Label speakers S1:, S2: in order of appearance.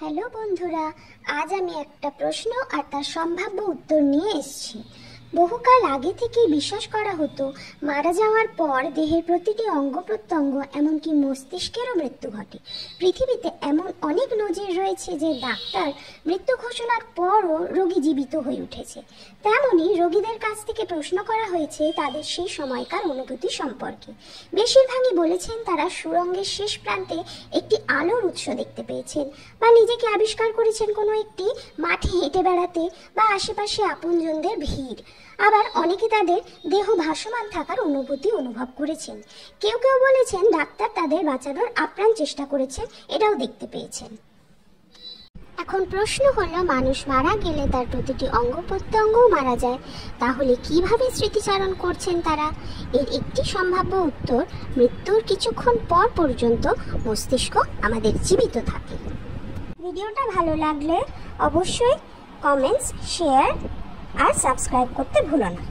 S1: Hello বন্ধুরা আজ আমি একটা প্রশ্ন আর তার সম্ভাব্য উত্তর নিয়ে এসেছি। বহুকাল আগে থেকেই বিশ্বাস করা হতো, মারা যাওয়ার পর দেহের প্রতিটি অঙ্গ প্রত্যঙ্গ এমনকি মস্তিষ্কেরও মৃত্যু ঘটে। পৃথিবীতে এমন অনেক নজির রয়েছে যে ডাক্তার মৃত্যু ঘোষণার পরও রোগী জীবিত হয়ে উঠেছে। তেমনি রোগীদের কাছ থেকে প্রশ্ন করা হয়েছে তাদের সেই সময়কার অনুভূতি সম্পর্কে। বেশিরভাগই বলেছেন তারা সুরঙ্গের শেষ প্রান্তে একটি আলোর উৎস দেখতে পেয়েছেন বা নিজেকে আবিষ্কার করেছেন কোনো একটি মাঠে হেঁটে বেড়াতে বা আশেপাশে আপনজনদের ভিড়। আবার অনেকে তাদের দেহ ভাসমান থাকার অনুভূতি অনুভব করেছেন। কেউ কেউ বলেছেন ডাক্তার তাদের বাঁচানোর আপ্রাণ চেষ্টা করেছেন, এটাও দেখতে পেয়েছেন। এখন প্রশ্ন হলো, মানুষ মারা গেলে তার প্রতিটি অঙ্গ প্রত্যঙ্গও মারা যায়। তাহলে কীভাবে স্মৃতিচারণ করছেন তারা? এর একটি সম্ভাব্য উত্তর, মৃত্যুর কিছুক্ষণ পর পর্যন্ত মস্তিষ্ক আমাদের জীবিত থাকে। ভিডিওটা ভালো লাগলে অবশ্যই কমেন্টস শেয়ার আর সাবস্ক্রাইব করতে ভুলো না।